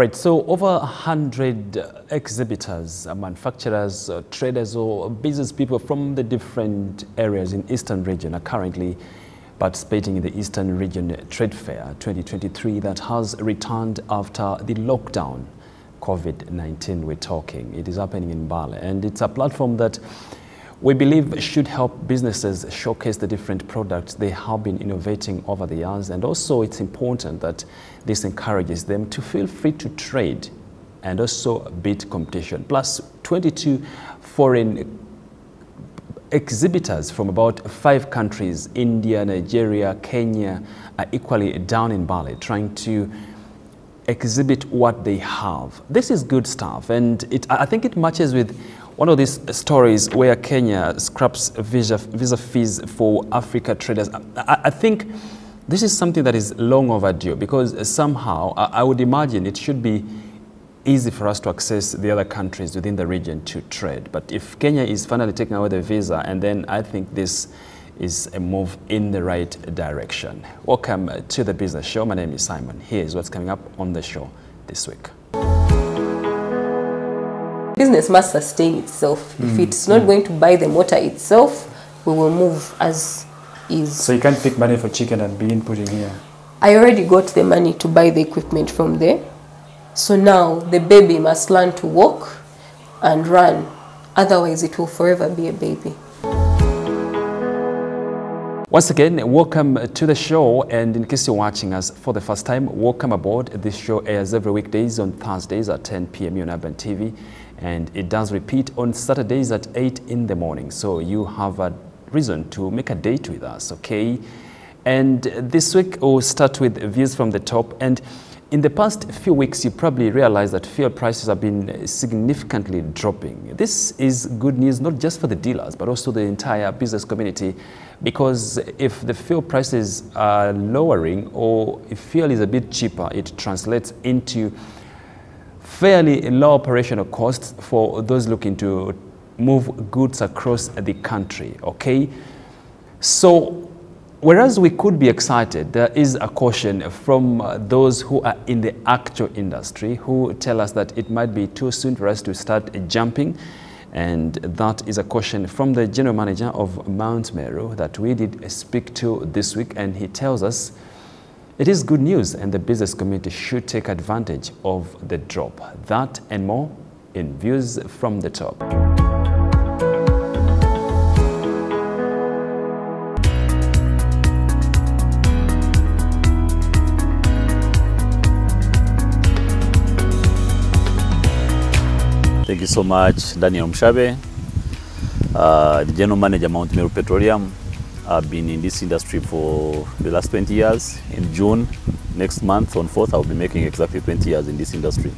Right, so over 100 exhibitors, uh, manufacturers, uh, traders or business people from the different areas in Eastern region are currently participating in the Eastern Region Trade Fair 2023 that has returned after the lockdown, COVID-19 we're talking. It is happening in Mbale and it's a platform that we believe should help businesses showcase the different products they have been innovating over the years and also it's important that this encourages them to feel free to trade and also beat competition. Plus 22 foreign exhibitors from about five countries, India, Nigeria, Kenya, are equally down in Mbale trying to exhibit what they have. This is good stuff and it, I think it matches with one of these stories where Kenya scraps visa, visa fees for Africa traders. I, I, think this is something that is long overdue because somehow I, I would imagine it should be easy for us to access the other countries within the region to trade. But if Kenya is finally taking away the visa, and then I think this is a move in the right direction. Welcome to the Business Show. My name is Simon. Here's what's coming up on the show this week business must sustain itself. Mm. If it's not mm. going to buy the motor itself, we will move as is. So you can't pick money for chicken and begin putting here? I already got the money to buy the equipment from there. So now the baby must learn to walk and run. Otherwise it will forever be a baby. Once again, welcome to the show and in case you're watching us for the first time, welcome aboard. This show airs every weekdays on Thursdays at 10 p.m. on Urban TV and it does repeat on Saturdays at 8 in the morning. So you have a reason to make a date with us, okay? And this week we'll start with views from the top and in the past few weeks, you probably realized that fuel prices have been significantly dropping. This is good news not just for the dealers, but also the entire business community, because if the fuel prices are lowering or if fuel is a bit cheaper, it translates into fairly low operational costs for those looking to move goods across the country, okay? So Whereas we could be excited, there is a caution from uh, those who are in the actual industry who tell us that it might be too soon for us to start jumping. And that is a caution from the general manager of Mount Meru that we did speak to this week. And he tells us it is good news and the business community should take advantage of the drop. That and more in Views from the Top. Thank you so much, Daniel Mshabe, uh, the General Manager, Mount Meru Petroleum. I've been in this industry for the last 20 years. In June, next month, on 4th, I'll be making exactly 20 years in this industry.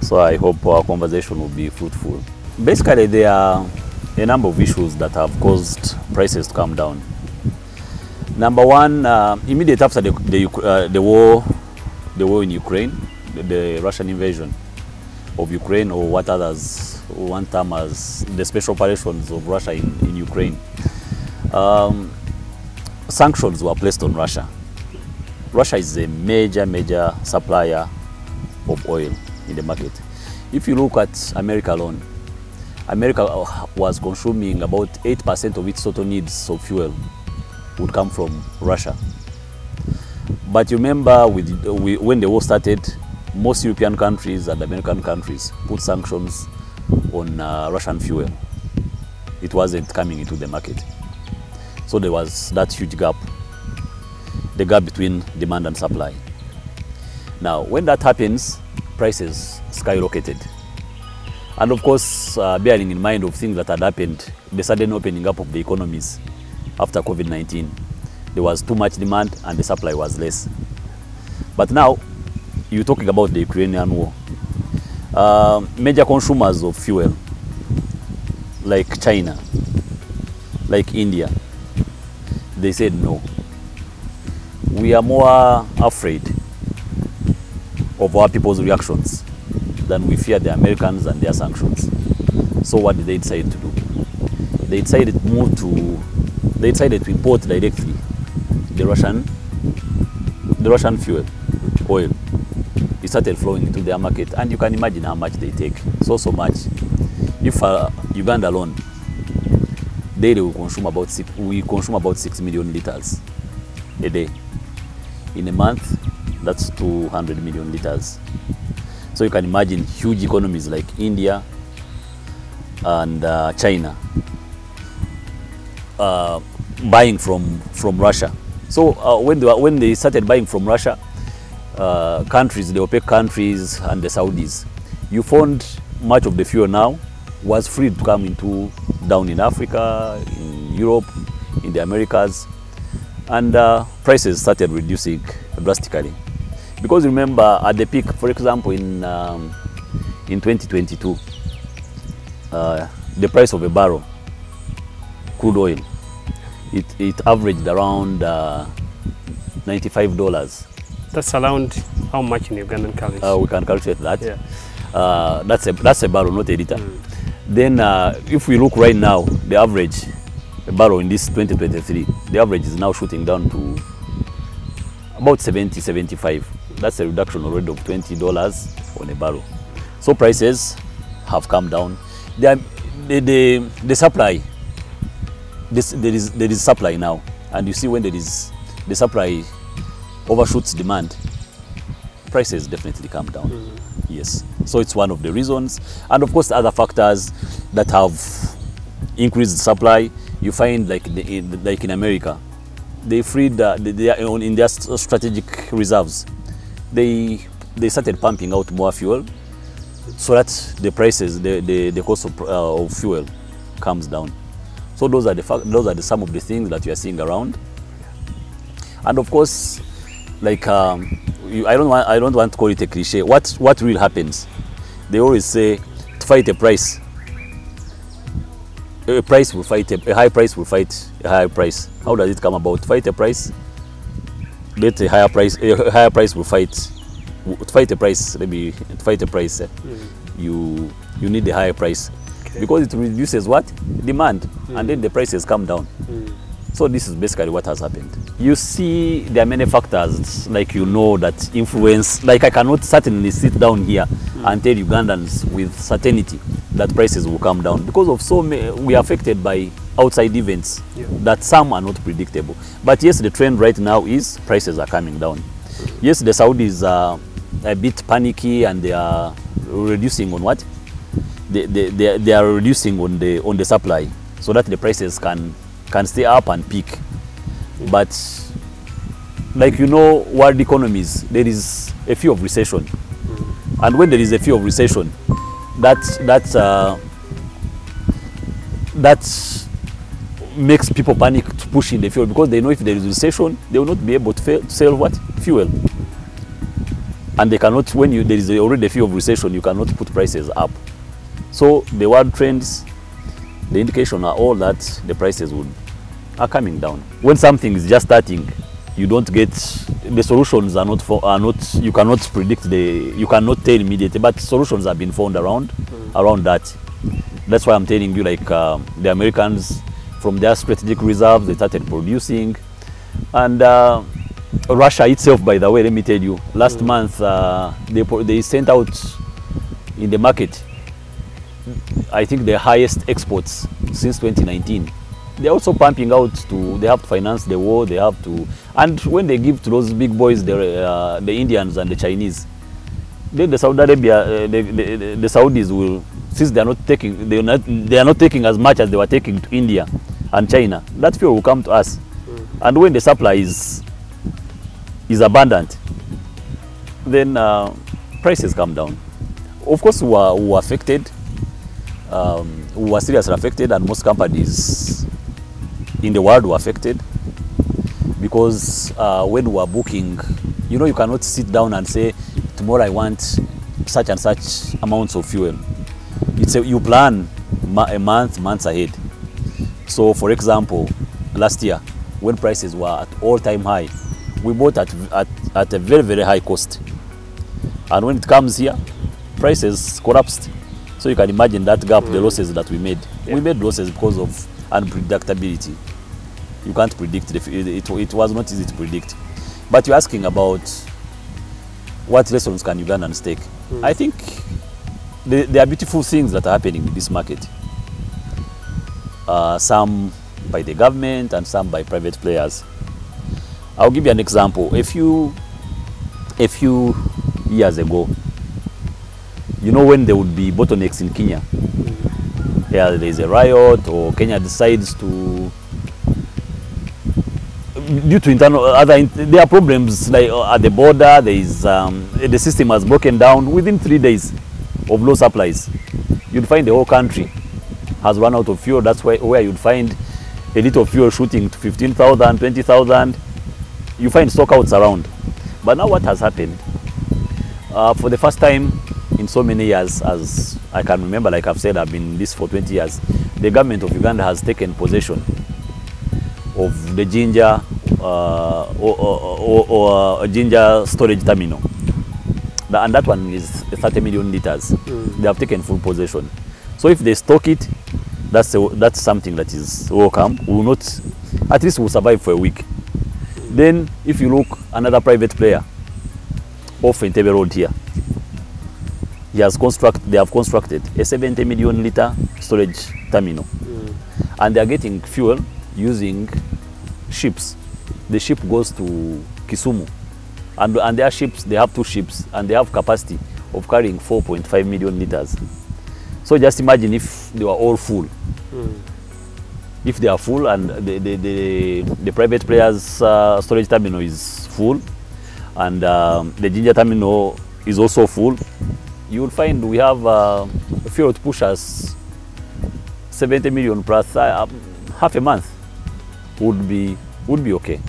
So I hope our conversation will be fruitful. Basically, there are a number of issues that have caused prices to come down. Number one, uh, immediate after the, the, uh, the, war, the war in Ukraine, the, the Russian invasion, of Ukraine or what others want term as the special operations of Russia in, in Ukraine. Um, sanctions were placed on Russia. Russia is a major, major supplier of oil in the market. If you look at America alone, America was consuming about 8% of its total needs of fuel would come from Russia. But you remember with, when the war started, most European countries and American countries put sanctions on uh, Russian fuel. It wasn't coming into the market. So there was that huge gap, the gap between demand and supply. Now, when that happens, prices skyrocketed. And of course, uh, bearing in mind of things that had happened, the sudden opening up of the economies after COVID-19, there was too much demand and the supply was less. But now, you're talking about the Ukrainian war. Uh, major consumers of fuel, like China, like India, they said no. We are more afraid of our people's reactions than we fear the Americans and their sanctions. So what did they decide to do? They decided to move to, they decided to import directly the Russian, the Russian fuel, oil, It started flowing into their market, and you can imagine how much they take. So so much. If uh, Uganda alone, daily we consume about six, we consume about six million liters a day. In a month, that's 200 million liters. So you can imagine huge economies like India and uh, China uh, buying from from Russia. So uh, when they were- when they started buying from Russia, uh, countries, the OPEC countries and the Saudis, you found much of the fuel now was free to come into down in Africa, in Europe, in the Americas, and uh, prices started reducing drastically. Because remember, at the peak, for example, in um, in 2022, uh, the price of a barrel crude oil it, it averaged around uh, $95 That's around how much in Ugandan currency? uh, we can calculate that Yeah. uh, that's a that's a barrel not a liter then uh, if we look right now the average barrel in this 2023 the average is now shooting down to about 70 75 that's a reduction already of 20 dollars on a barrel. So prices have come down. The, the, the, the supply this, there is there is supply now. And you see when there is the supply overshoots demand prices definitely come down. Yes. So it's one of the reasons. And of course other factors that have increased supply you find like the, in, like in america they freed uh, they are on, in their strategic reserves. They they started pumping out more fuel so that the prices the, the, the cost of, uh, of fuel comes down. So those are the fact, those are the, some of the things that we are seeing around. And of course like um, you, I don't want I don't want to call it a cliche. What what really happens? They always say to fight a price. A price will fight a, a high price will fight a higher price. How does it come about? To fight a price, get a higher price. A higher price will fight. To fight a price, maybe to fight a price, eh, hmm. you you need a higher price because it reduces what demand, and hmm. then the prices come down. Hmm. So this is basically what has happened. You see, there are many factors, like you know, that influence. Like I cannot certainly sit down here and tell Ugandans with certainty that prices will come down because of so many. We are affected by outside events Yeah. that some are not predictable. But yes, the trend right now is prices are coming down. Yes, the Saudis are a bit panicky and they are reducing on what they, they, they, they are reducing on the on the supply so that the prices can can stay up and peak. But like you know world economies there is a fear of recession. And when there is a fear of recession that that uh, that makes people panic to push in the fuel because they know if there is recession they will not be able to, fail, to sell what? Fuel. And they cannot when you there is already a fear of recession you cannot put prices up. So the world trends the indication are all that the prices would are coming down. When something is just starting you don't get the solutions are not for are not you cannot predict the you cannot tell immediately but solutions have been found around around that. That's why i'm telling you like um, the americans from their strategic reserves they started producing. And uh, russia itself by the way let me tell you last month uh, they, they sent out in the market I think the highest exports since 2019. They're also pumping out to, they have to finance the war, they have to, and when they give to those big boys, the, uh, the Indians and the Chinese, then the Saudi Arabia, uh, the, the, the, Saudis will, since they are not taking, they are not, they are not taking as much as they were taking to India and China, that fuel will come to us. And when the supply is, is abundant, then uh, prices come down. Of course, we were, we were affected um, who were seriously affected, and most companies in the world were affected because uh, when we are booking, you know, you cannot sit down and say, tomorrow I want such and such amounts of fuel. It's a, you plan ma- a month, months ahead. So, for example, last year when prices were at all-time high, we bought at, at, at a very, very high cost. And when it comes here, prices collapsed. So you can imagine that gap, the losses that we made. We made losses because of unpredictability. You can't predict. The, it, it, was not easy to predict. But you're asking about what lessons can Ugandans take? I think there, there are beautiful things that are happening in this market. Uh, some by the government and some by private players. I'll give you an example. A few, a few years ago, you know when there would be bottlenecks in Kenya, yeah, there is a riot or Kenya decides to due to internal other in- there are problems like uh, at the border there is um, the system has broken down within three days of low supplies. You'd find the whole country has run out of fuel. That's why, where you'd find a little fuel shooting to 15000 20000 you find stockouts around. But now what has happened uh, for the first time in so many years as i can remember like i've said i've been in this for 20 years the government of uganda has taken possession of the ginger uh, or, or, or, or uh, Jinja storage terminal. The- and that one is 30 million liters. They have taken full possession. So if they stock it, that's, a, that's something that is welcome. We will not, at least we'll survive for a week. Then if you look, another private player off Entebbe Road here, he has construct, they have constructed a 70 million liter storage terminal and they are getting fuel using ships. The ship goes to Kisumu, and, and their ships, they have two ships, and they have capacity of carrying 4.5 million liters. So just imagine if they were all full. If they are full and the, the, the, the private players' uh, storage terminal is full, and um, the ginger terminal is also full, you will find we have uh, fuel to push us 70 million plus uh, half a month would be would be okay.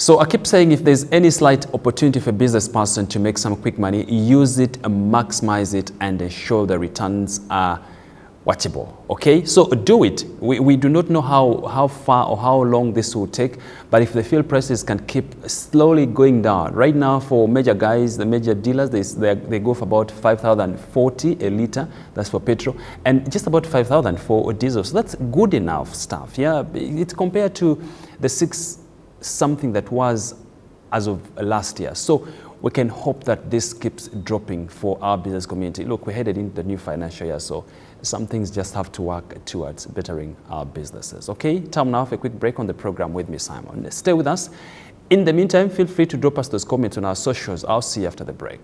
So I keep saying if there's any slight opportunity for a business person to make some quick money, use it, maximize it, and ensure the returns are watchable. Okay, so do it. We, we do not know how, how far or how long this will take, but if the fuel prices can keep slowly going down, right now for major guys, the major dealers, they, they, go for about 5,040 a liter, that's for petrol, and just about 5,000 for diesel. So that's good enough stuff. Yeah, it's compared to the six something that was as of last year. So we can hope that this keeps dropping for our business community. Look, we're headed into the new financial year, so some things just have to work towards bettering our businesses. Okay, time now for a quick break on the program with me, Simon. Stay with us. In the meantime, feel free to drop us those comments on our socials. I'll see you after the break.